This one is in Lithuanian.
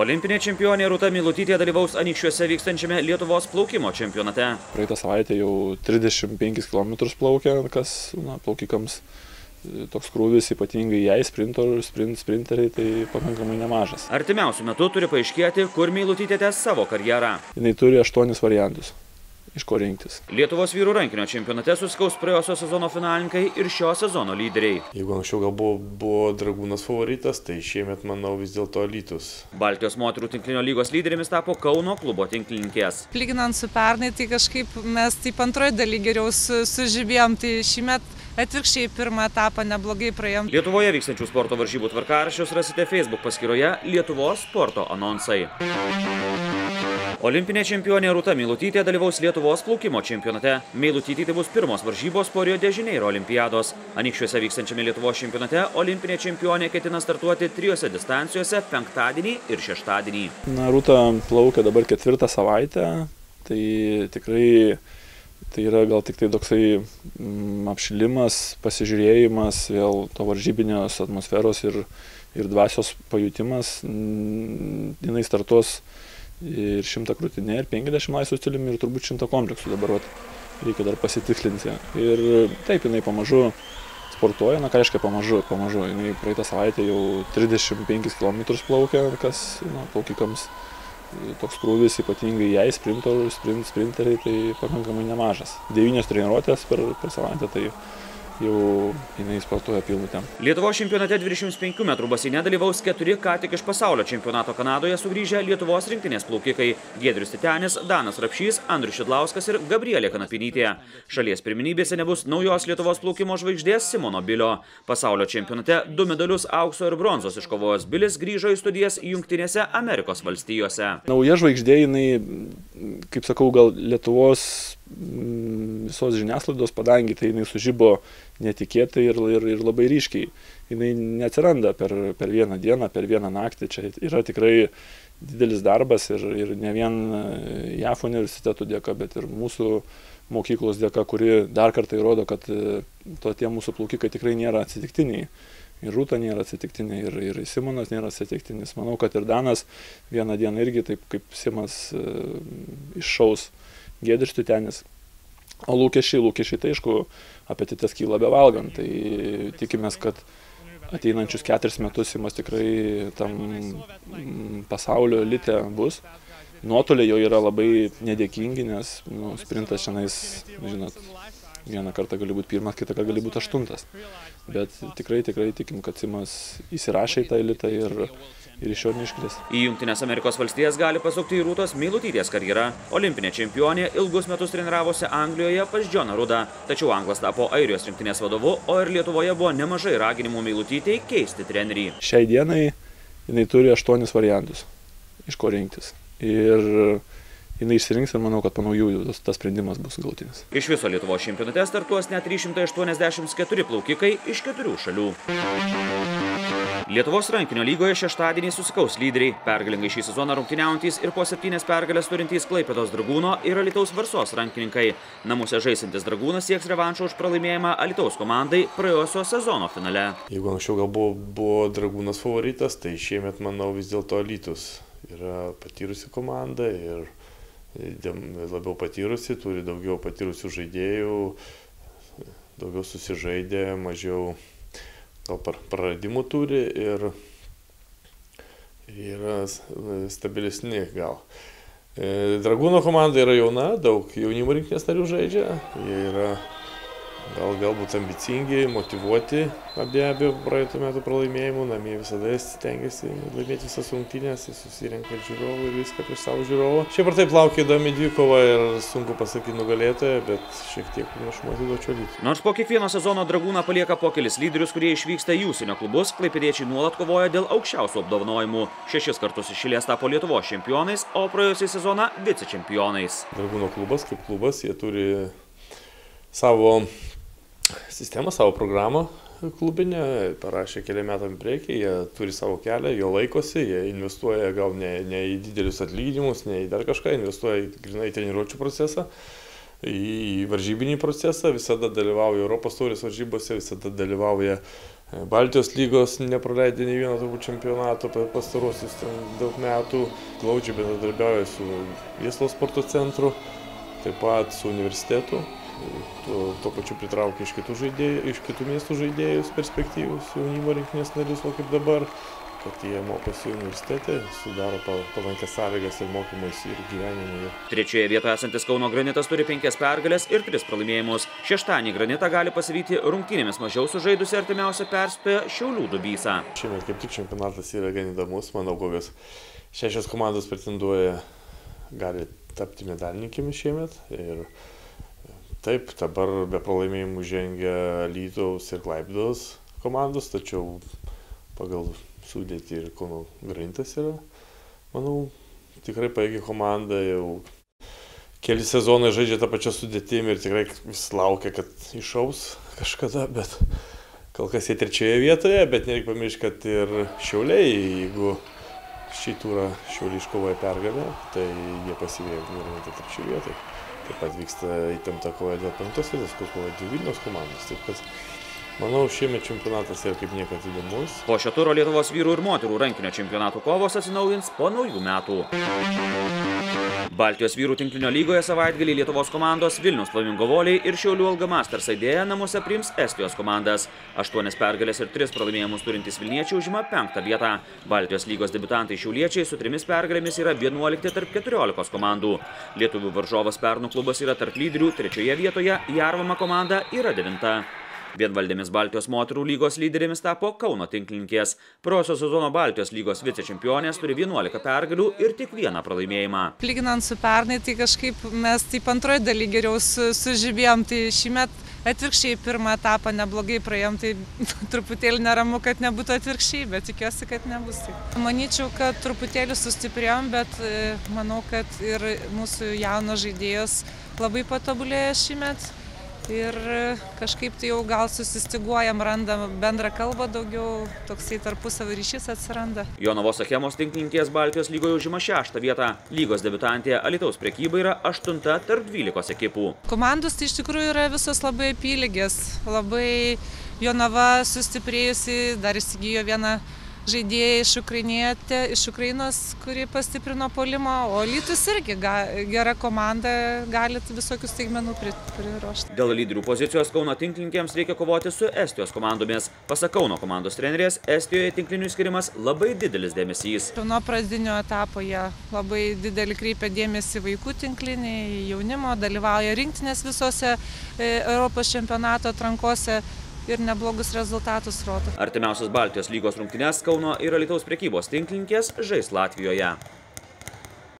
Olimpinė čempionė Rūta Milutytė dalyvaus Anikščiuose vykstančiame Lietuvos plaukimo čempionate. Praeitą savaitę jau 35 km plaukė, kas na, plaukikams toks krūvis ypatingai jai sprinteriai, sprint, sprinteriai, tai pakankamai nemažas. Artimiausių metų turi paaiškėti, kur Milutytė tęs savo karjerą. Jis turi aštuonis variantus iš ko rinktis. Lietuvos vyrų rankinio čempionate susikaus praėjusio sezono finalininkai ir šio sezono lyderiai. Jeigu anksčiau gal buvo, buvo Dragūnas favoritas, tai šiemet manau vis dėlto Lytus. Baltijos moterų tinklinio lygos lyderėmis tapo Kauno klubo tinklininkės. Lyginant su pernai, tai kažkaip mes taip antroji daly geriau su, sužibėjom, tai šiemet atvirkščiai pirmą etapą neblogai praėjom. Lietuvoje vykstančių sporto varžybų tvarkaraščius rasite Facebook paskyroje Lietuvos sporto anonsai. Olimpinė čempionė Rūta Milutytė dalyvaus Lietuvos plaukimo čempionate. Milutytė tai bus pirmos varžybos po Rio de Janeiro olimpiados. Anikščiuose vykstančiame Lietuvos čempionate olimpinė čempionė ketina startuoti trijose distancijose - penktadienį ir šeštadienį. Na, Rūta plaukia dabar ketvirtą savaitę, tai tikrai tai yra gal tik tai toksai mm, apšilimas, pasižiūrėjimas, vėl to varžybinės atmosferos ir, ir dvasios pajutimas. Mm, jinai startuos ir 100 krūtinė, ir 50 laisvų stiliumi, ir turbūt 100 kompleksų dabar vat, reikia dar pasitikslinti. Ir taip, jinai pamažu sportuoja, na ką reiškia pamažu, pamažu. Jinai praeitą savaitę jau 35 km plaukė, kas na, plaukikams toks krūvis ypatingai jai sprinteriai, sprint, sprinteriai tai pakankamai nemažas. Devynios treniruotės per, per savaitę, tai jau jinai sportuoja pilnutėm. Lietuvos čempionate 25 m baseine dalyvaus keturi ką tik iš pasaulio čempionato Kanadoje sugrįžę Lietuvos rinktinės plaukikai - Giedrius Titenis, Danas Rapšys, Andrius Šidlauskas ir Gabrielė Kanapinytė. Šalies pirminybėse nebus naujos Lietuvos plaukimo žvaigždės Simono Bilio. Pasaulio čempionate du medalius aukso ir bronzos iškovojęs Bilis grįžo į studijas Junktinėse Amerikos valstijose. Nauja žvaigždė jinai, kaip sakau, gal Lietuvos visos žiniasklaidos padangi, tai jinai sužybo netikėtai ir, ir, ir labai ryškiai. Jinai neatsiranda per, per vieną dieną, per vieną naktį. Čia yra tikrai didelis darbas ir, ir ne vien JAF universitetų dėka, bet ir mūsų mokyklos dėka, kuri dar kartą įrodo, kad to tie mūsų plaukikai tikrai nėra atsitiktiniai. Ir Rūta nėra atsitiktinė, ir, ir Simonas nėra atsitiktinis. Manau, kad ir Danas vieną dieną irgi taip kaip Simas e, iššaus Gėdris Tutenis. O lūkesčiai, lūkesčiai, tai aišku, apetitas kyla be valgant. Tai tikimės, kad ateinančius keturis metus Simas tikrai tam mm, pasaulio elite bus. Nuotoliai jau yra labai nedėkingi, nes nu, sprintas šiandien, žinot, vieną kartą gali būti pirmas, kitą kartą gali būti aštuntas. Bet tikrai, tikrai tikim, kad Simas įsirašė į tą elitą ir ir iš jo neiškris. Į Junktinės Amerikos valstijas gali pasukti į Rūtos Milutytės karjerą. Olimpinė čempionė ilgus metus treniravosi Anglijoje pas Džoną Rudą, tačiau Anglas tapo Airijos rinktinės vadovu, o ir Lietuvoje buvo nemažai raginimų Milutytei keisti trenerį. Šiai dienai jinai turi aštuonis variantus, iš ko rinktis. Ir jinai išsirinks ir manau, kad po naujųjų tas, tas sprendimas bus galtinis. Iš viso Lietuvos čempionate startuos net 384 plaukikai iš keturių šalių. Lietuvos rankinio lygoje šeštadienį susikaus lyderiai, pergalingai šį sezoną rungtyniaujantys ir po septynės pergalės turintys Klaipėdos Dragūno ir Alitaus Varsos rankininkai. Namuose žaisintis Dragūnas sieks revanšo už pralaimėjimą Alitaus komandai praėjusio sezono finale. Jeigu anksčiau gal buvo, buvo Dragūnas favoritas, tai šiemet manau vis dėlto Alytus yra patyrusi komanda ir labiau patyrusi, turi daugiau patyrusių žaidėjų, daugiau susižaidė, mažiau gal praradimų turi ir yra stabilesni gal. E, Dragūno komanda yra jauna, daug jaunimo rinktinės narių žaidžia, jie yra gal galbūt ambicingi, motivuoti, be abejo, praeitų metų pralaimėjimų, namie visada stengiasi laimėti visas rungtynės, susirenka žiūrovų ir viską prieš savo žiūrovą. Šiaip ar taip laukia įdomi dvikova ir sunku pasakyti nugalėtoją, bet šiek tiek panašumo atiduočiau lygį. Nors po kiekvieno sezono Dragūną palieka po kelis lyderius, kurie išvyksta į užsienio klubus, klaipėdiečiai nuolat kovoja dėl aukščiausių apdovanojimų. Šešis kartus išėlės tapo Lietuvos čempionais, o praėjusią sezoną vicečempionais. Dragūno klubas kaip klubas, jie turi savo sistemą, savo programą klubinę, parašė keliam metam priekį, jie turi savo kelią, jo laikosi, jie investuoja gal ne, ne į didelius atlyginimus, ne į dar kažką, investuoja į grinai treniruočio procesą, į varžybinį procesą, visada dalyvauja Europos taurės varžybose, visada dalyvauja Baltijos lygos nepraleidė nei vieno turbūt čempionato per pastarosius daug metų. Glaudžiai bendradarbiauja su Vieslos sporto centru, taip pat su universitetu. Tuo, tuo pačiu pritraukia iš kitų, žaidėjų, iš kitų miestų žaidėjus perspektyvus jaunimo rinkinės narius, o kaip dabar kad jie mokosi universitete, sudaro palankęs sąlygas ir mokymuisi ir gyvenimui. Trečioje vietoje esantis Kauno granitas turi penkias pergalės ir tris pralaimėjimus. Šeštąjį granitą gali pasivyti rungtynėmis mažiau sužaidusi artimiausia perspėja Šiaulių dubysą. Šiemet kaip tik čempionatas yra gan įdomus, manau, kokios šešios komandos pretenduoja, gali tapti medalininkėmis šiemet. Ir taip, dabar be pralaimėjimų žengia Lytaus ir Klaipdos komandos, tačiau pagal sudėtį ir Kauno Granitas yra, manau, tikrai paėgi komanda jau keli sezonai žaidžia tą pačią sudėtimį ir tikrai vis laukia, kad išaus kažkada, bet kol kas jie trečioje vietoje, bet nereikia pamiršti, kad ir šiauliai, jeigu šį turą šiauliai iškovoja pergalę, tai jie pasivėjo Granitą trečioje vietoje. Taip pat vyksta įtempta kova dėl penktos vietos, kur kovoja dvi Vilniaus komandos. Taip kad Manau, šiemet čempionatas yra kaip niekad įdomus. Po šio turo Lietuvos vyrų ir moterų rankinio čempionatų kovos atsinaujins po naujų metų. Baltijos vyrų tinklinio lygoje savaitgalį Lietuvos komandos Vilnius Flamingo voliai ir Šiaulių Alga Masters aidėja namuose priims Estijos komandas. Aštuonis pergalės ir tris pralaimėjimus turintys Vilniečiai užima penktą vietą. Baltijos lygos debutantai Šiauliečiai su trimis pergalėmis yra 11 tarp 14 komandų. Lietuvių varžovas Pernų klubas yra tarp lyderių, trečioje vietoje Jarvama komanda yra devinta. Vienvaldėmis Baltijos moterų lygos lyderėmis tapo Kauno tinklininkės. Praėjusio sezono Baltijos lygos vicečempionės turi 11 pergalių ir tik vieną pralaimėjimą. Lyginant su pernai, tai kažkaip mes taip antroji daly geriau su, sužibėjom, tai šį metą atvirkščiai pirmą etapą neblogai praėjom, tai truputėlį neramu, kad nebūtų atvirkščiai, bet tikiuosi, kad nebus. Manyčiau, kad truputėlį sustiprėjom, bet e, manau, kad ir mūsų jaunos žaidėjos labai patobulėjo šį metą ir kažkaip tai jau gal susistiguojam, randam bendrą kalbą daugiau, toksai tarpusavio ryšys atsiranda. Jonavos Achemos tinklininkės Baltijos lygoje užima šeštą vietą. Lygos debitantė Alitaus prekyba yra aštunta tarp dvylikos ekipų. Komandos tai iš tikrųjų yra visos labai apylygės, labai Jonava sustiprėjusi, dar įsigijo vieną žaidėja iš iš Ukrainos, kuri pastiprino polimą, o Lytus irgi ga, gera komanda, galit visokius staigmenų priruošti. Dėl lyderių pozicijos Kauno tinklininkėms reikia kovoti su Estijos komandomis. Pasak Kauno komandos trenerės, Estijoje tinklinių skirimas labai didelis dėmesys. Nuo pradinio etapo jie labai didelį kreipia dėmesį vaikų tinklinį, jaunimo, dalyvauja rinktinės visose e, Europos čempionato atrankose ir neblogus rezultatus rodo. Artimiausias Baltijos lygos rungtynes Kauno ir Alytaus prekybos tinklininkės žais Latvijoje.